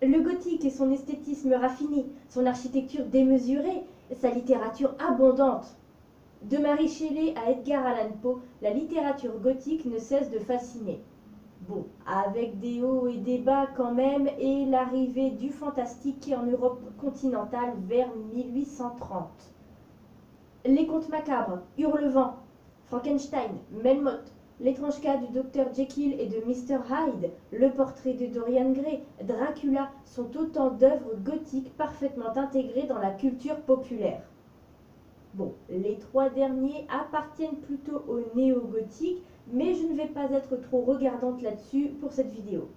Le gothique et son esthétisme raffiné, son architecture démesurée, sa littérature abondante. De Marie Shelley à Edgar Allan Poe, la littérature gothique ne cesse de fasciner. Bon, avec des hauts et des bas quand même, et l'arrivée du fantastique en Europe continentale vers 1830. Les contes macabres, Hurlevent, Frankenstein, Melmoth, L'étrange cas du docteur Jekyll et de Mr Hyde, le portrait de Dorian Gray, Dracula sont autant d'œuvres gothiques parfaitement intégrées dans la culture populaire. Bon, les trois derniers appartiennent plutôt au néo-gothique, mais je ne vais pas être trop regardante là-dessus pour cette vidéo.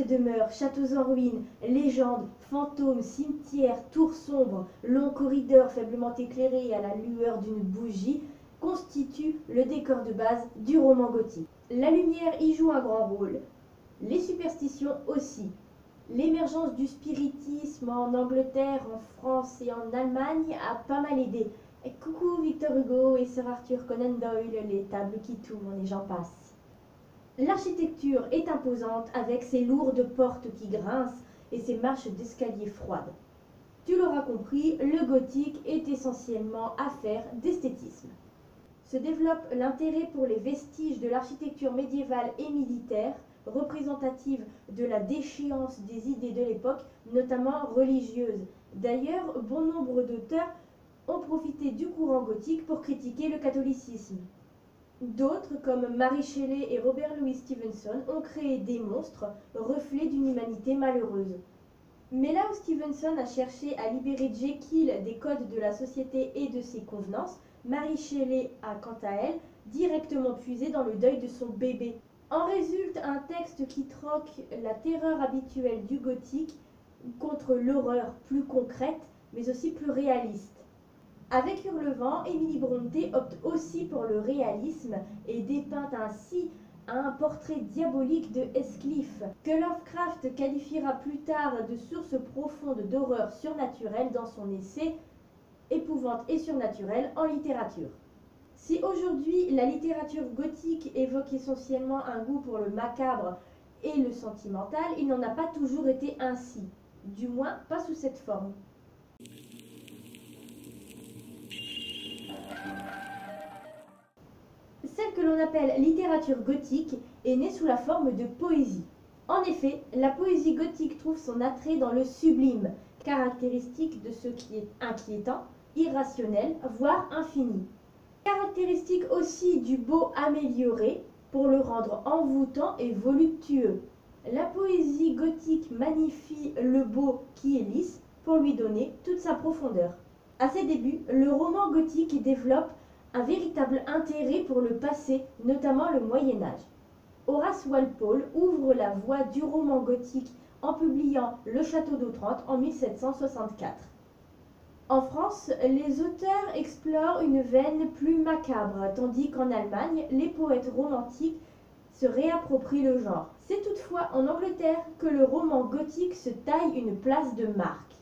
Vaste demeure, châteaux en ruine, légendes, fantômes, cimetières, tours sombres, longs corridors faiblement éclairés à la lueur d'une bougie constituent le décor de base du roman gothique. La lumière y joue un grand rôle, les superstitions aussi. L'émergence du spiritisme en Angleterre, en France et en Allemagne a pas mal aidé. coucou Victor Hugo et Sir Arthur Conan Doyle, les tables qui tournent et j'en passe. L'architecture est imposante avec ses lourdes portes qui grincent et ses marches d'escalier froides. Tu l'auras compris, le gothique est essentiellement affaire d'esthétisme. Se développe l'intérêt pour les vestiges de l'architecture médiévale et militaire, représentative de la déchéance des idées de l'époque, notamment religieuses. D'ailleurs, bon nombre d'auteurs ont profité du courant gothique pour critiquer le catholicisme. D'autres, comme Mary Shelley et Robert Louis Stevenson, ont créé des monstres, reflets d'une humanité malheureuse. Mais là où Stevenson a cherché à libérer Jekyll des codes de la société et de ses convenances, Mary Shelley a, quant à elle, directement puisé dans le deuil de son bébé. En résulte un texte qui troque la terreur habituelle du gothique contre l'horreur plus concrète, mais aussi plus réaliste. Avec Hurlevent, Émilie Brontë opte aussi pour le réalisme et dépeint ainsi un portrait diabolique de Heathcliff, que Lovecraft qualifiera plus tard de source profonde d'horreur surnaturelle dans son essai Épouvante et surnaturelle en littérature. Si aujourd'hui la littérature gothique évoque essentiellement un goût pour le macabre et le sentimental, il n'en a pas toujours été ainsi, du moins pas sous cette forme. Celle que l'on appelle littérature gothique est née sous la forme de poésie. En effet, la poésie gothique trouve son attrait dans le sublime, caractéristique de ce qui est inquiétant, irrationnel, voire infini. Caractéristique aussi du beau amélioré pour le rendre envoûtant et voluptueux. La poésie gothique magnifie le beau qui est lisse pour lui donner toute sa profondeur. À ses débuts, le roman gothique développe un véritable intérêt pour le passé, notamment le Moyen Âge. Horace Walpole ouvre la voie du roman gothique en publiant Le Château d'Otrante en 1764. En France, les auteurs explorent une veine plus macabre, tandis qu'en Allemagne, les poètes romantiques se réapproprient le genre. C'est toutefois en Angleterre que le roman gothique se taille une place de marque.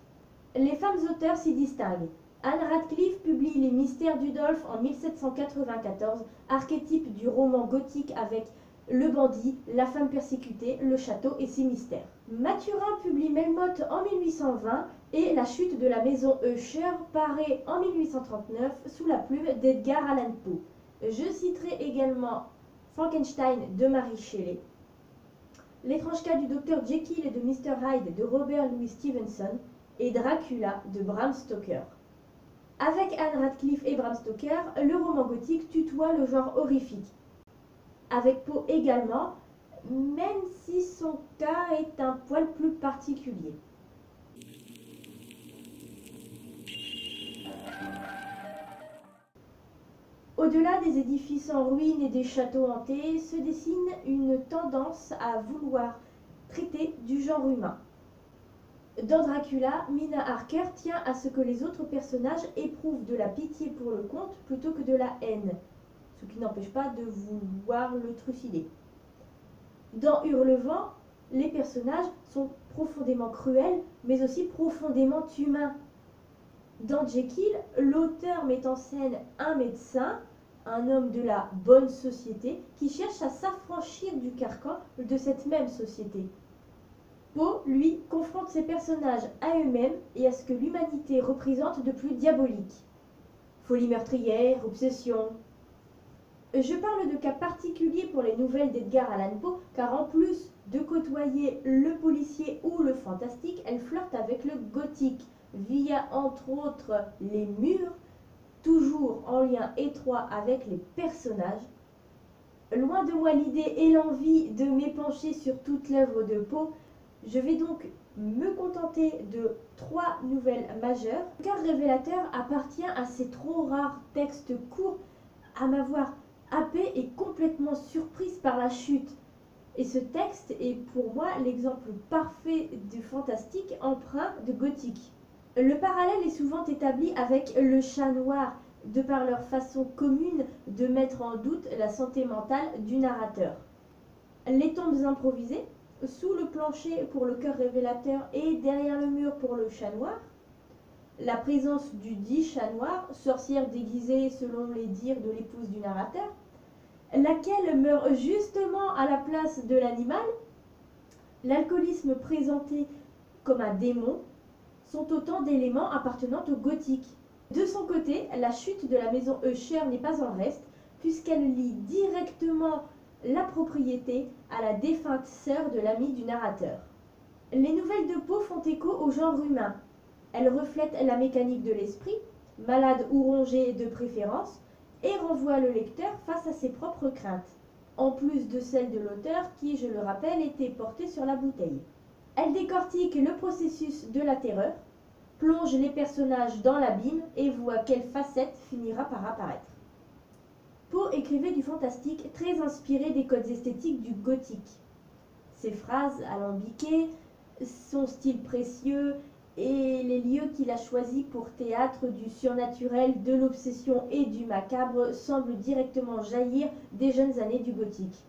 Les femmes auteurs s'y distinguent. Anne Radcliffe publie Les Mystères d'Udolphe en 1794, archétype du roman gothique avec le bandit, la femme persécutée, le château et ses mystères. Mathurin publie Melmoth en 1820 et La chute de la maison Usher paraît en 1839 sous la plume d'Edgar Allan Poe. Je citerai également Frankenstein de Mary Shelley, L'étrange cas du docteur Jekyll et de Mr Hyde de Robert Louis Stevenson et Dracula de Bram Stoker. Avec Anne Radcliffe et Bram Stoker, le roman gothique tutoie le genre horrifique. Avec Poe également, même si son cas est un poil plus particulier. Au-delà des édifices en ruine et des châteaux hantés, se dessine une tendance à vouloir traiter du genre humain. Dans Dracula, Mina Harker tient à ce que les autres personnages éprouvent de la pitié pour le comte plutôt que de la haine, ce qui n'empêche pas de vouloir le trucider. Dans Hurlevent, les personnages sont profondément cruels, mais aussi profondément humains. Dans Jekyll, l'auteur met en scène un médecin, un homme de la bonne société qui cherche à s'affranchir du carcan de cette même société. Poe, lui, confronte ses personnages à eux-mêmes et à ce que l'humanité représente de plus diabolique. Folie meurtrière, obsession. Je parle de cas particuliers pour les nouvelles d'Edgar Allan Poe, car en plus de côtoyer le policier ou le fantastique, elle flirte avec le gothique, via entre autres les murs, toujours en lien étroit avec les personnages. Loin de moi l'idée et l'envie de m'épancher sur toute l'œuvre de Poe, je vais donc me contenter de trois nouvelles majeures, car Révélateur appartient à ces trop rares textes courts à m'avoir happé et complètement surprise par la chute. Et ce texte est pour moi l'exemple parfait du fantastique emprunt de gothique. Le parallèle est souvent établi avec le chat noir, de par leur façon commune de mettre en doute la santé mentale du narrateur. Les tombes improvisées, sous le plancher pour le cœur révélateur et derrière le mur pour le chat noir, la présence du dit chat noir, sorcière déguisée selon les dires de l'épouse du narrateur, laquelle meurt justement à la place de l'animal, l'alcoolisme présenté comme un démon, sont autant d'éléments appartenant au gothique. De son côté, la chute de la maison Usher n'est pas en reste, puisqu'elle lie directement la propriété à la défunte sœur de l'ami du narrateur. Les nouvelles de Poe font écho au genre humain. Elles reflètent la mécanique de l'esprit, malade ou rongé de préférence, et renvoient le lecteur face à ses propres craintes, en plus de celles de l'auteur qui, je le rappelle, était portée sur la bouteille. Elle décortique le processus de la terreur, plonge les personnages dans l'abîme et voit quelle facette finira par apparaître. Poe écrivait du fantastique très inspiré des codes esthétiques du gothique. Ses phrases alambiquées, son style précieux et les lieux qu'il a choisis pour théâtre du surnaturel, de l'obsession et du macabre semblent directement jaillir des jeunes années du gothique.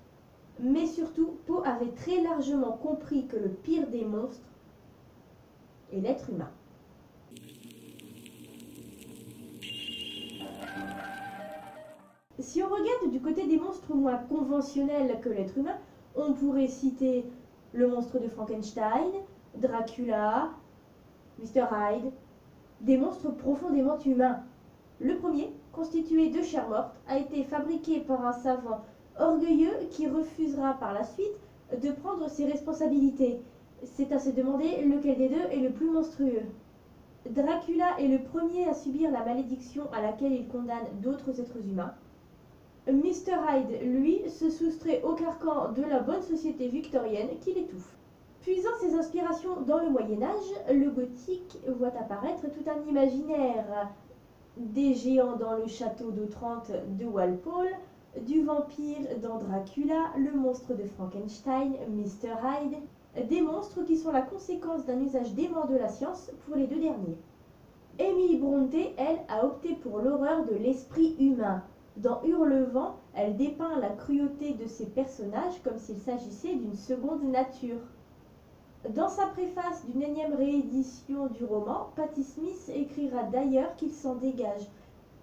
Mais surtout, Poe avait très largement compris que le pire des monstres est l'être humain. Si on regarde du côté des monstres moins conventionnels que l'être humain, on pourrait citer le monstre de Frankenstein, Dracula, Mr. Hyde, des monstres profondément humains. Le premier, constitué de chair morte, a été fabriqué par un savant orgueilleux qui refusera par la suite de prendre ses responsabilités. C'est à se demander lequel des deux est le plus monstrueux. Dracula est le premier à subir la malédiction à laquelle il condamne d'autres êtres humains. Mr. Hyde, lui, se soustrait au carcan de la bonne société victorienne qui l'étouffe. Puisant ses inspirations dans le Moyen Âge, le gothique voit apparaître tout un imaginaire des géants dans le château d'Otrante de Walpole, du vampire dans Dracula, le monstre de Frankenstein, Mr. Hyde, des monstres qui sont la conséquence d'un usage dément de la science pour les deux derniers. Emily Brontë, elle, a opté pour l'horreur de l'esprit humain, dans Hurlevent, elle dépeint la cruauté de ses personnages comme s'il s'agissait d'une seconde nature. Dans sa préface d'une énième réédition du roman, Patti Smith écrira d'ailleurs qu'il s'en dégage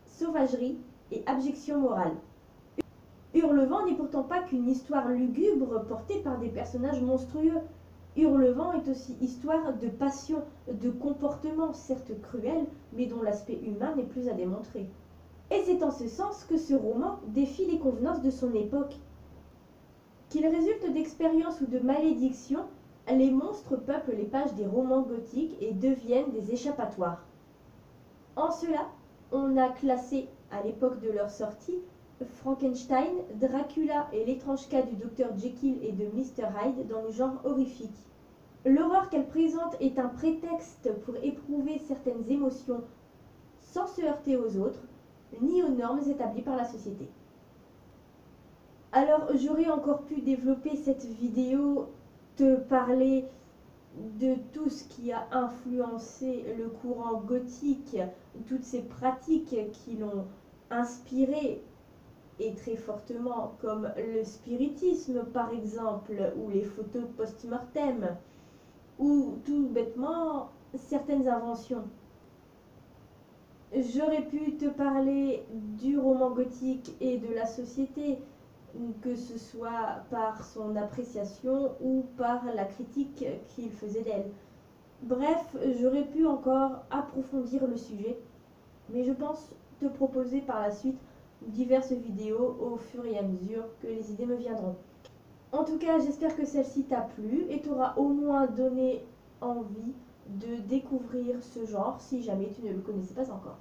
sauvagerie et abjection morale. Hurlevent n'est pourtant pas qu'une histoire lugubre portée par des personnages monstrueux. Hurlevent est aussi histoire de passion, de comportement certes cruel, mais dont l'aspect humain n'est plus à démontrer. Et c'est en ce sens que ce roman défie les convenances de son époque. Qu'il résulte d'expérience ou de malédiction, les monstres peuplent les pages des romans gothiques et deviennent des échappatoires. En cela, on a classé, à l'époque de leur sortie, Frankenstein, Dracula et l'étrange cas du docteur Jekyll et de Mr. Hyde dans le genre horrifique. L'horreur qu'elle présente est un prétexte pour éprouver certaines émotions sans se heurter aux autres, ni aux normes établies par la société. Alors j'aurais encore pu développer cette vidéo, te parler de tout ce qui a influencé le courant gothique, toutes ces pratiques qui l'ont inspiré et très fortement, comme le spiritisme par exemple, ou les photos post-mortem, ou tout bêtement certaines inventions J'aurais pu te parler du roman gothique et de la société, que ce soit par son appréciation ou par la critique qu'il faisait d'elle. Bref, j'aurais pu encore approfondir le sujet, mais je pense te proposer par la suite diverses vidéos au fur et à mesure que les idées me viendront. En tout cas, j'espère que celle-ci t'a plu et t'aura au moins donné envie de découvrir ce genre si jamais tu ne le connaissais pas encore.